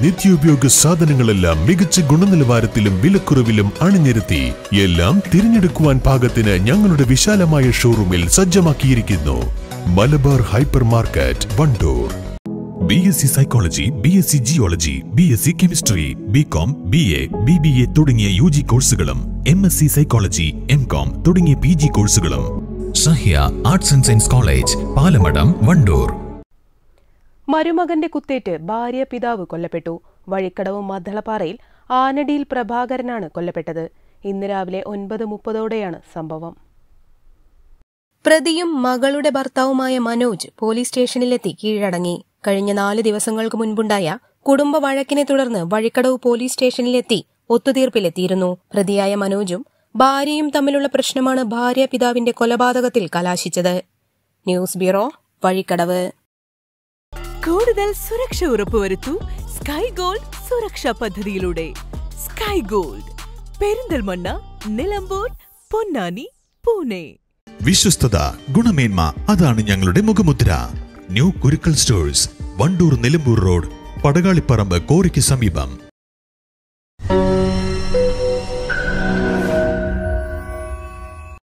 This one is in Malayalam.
നിത്യോപയോഗ സാധനങ്ങളെല്ലാം മികച്ച ഗുണനിലവാരത്തിലും വിലക്കുറവിലും അണിനിരത്തി. എല്ലാം തിരഞ്ഞെടുക്കുവാൻ പാകത്തിന് ഞങ്ങളുടെ വിശാലമായ ഷോറൂമിൽ സജ്ജമാക്കിയിരിക്കുന്നു. Malabar hyper market Wandoor. B S C psychology B S C geology B S C chemistry B com B A B B A തുടങ്ങിയ യു ജി കോഴ്സുകളും M S C psychology M com തുടങ്ങിയ പി ജി കോഴ്സുകളും Sahya arts and science college Palamadam Wandoor. മരുമകന്റെ കുത്തേറ്റ് ഭാര്യ പിതാവ് കൊല്ലപ്പെട്ടു. വഴിക്കടവ് മദ്ദളപ്പാറയിൽ ആനടിയിൽ പ്രഭാകരനാണ് കൊല്ലപ്പെട്ടത്. ഇന്ന് രാവിലെ ഒൻപത് മുപ്പതോടെയാണ് സംഭവം. പ്രതിയും മകളുടെ ഭർത്താവുമായ മനോജ് പോലീസ് സ്റ്റേഷനിലെത്തി കീഴടങ്ങി. കഴിഞ്ഞ നാല് ദിവസങ്ങൾക്ക് മുൻപുണ്ടായ കുടുംബ വഴക്കിനെ തുടർന്ന് വഴിക്കടവ് പോലീസ് സ്റ്റേഷനിലെത്തി ഒത്തുതീർപ്പിലെത്തിയിരുന്നു. പ്രതിയായ മനോജും ഭാര്യയും തമ്മിലുള്ള പ്രശ്നമാണ് ഭാര്യ പിതാവിന്റെ കൊലപാതകത്തിൽ കലാശിച്ചത്. News bureau Vazhikkadavu. കൂടുതൽ സുരക്ഷ ഉറപ്പുവരുത്തൂ സ്കൈ ഗോൾഡ് സുരക്ഷാ പദ്ധതിയിലൂടെ. Sky gold Perinthalmanna Nilambur Ponnani Pune. വിശ്വസ്തത ഗുണമേന്മ അതാണ് ഞങ്ങളുടെ മുഖമുദ്ര. New Kurukkal stores Wandoor Nilambur road Padakaliparamba കോറിക്ക് സമീപം.